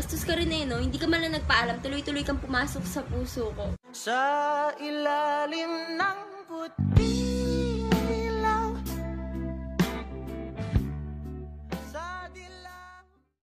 Bastos ka rin eh, no? Hindi ka man lang nagpaalam, tuloy-tuloy kang pumasok sa puso ko. Sa ilalim ng puti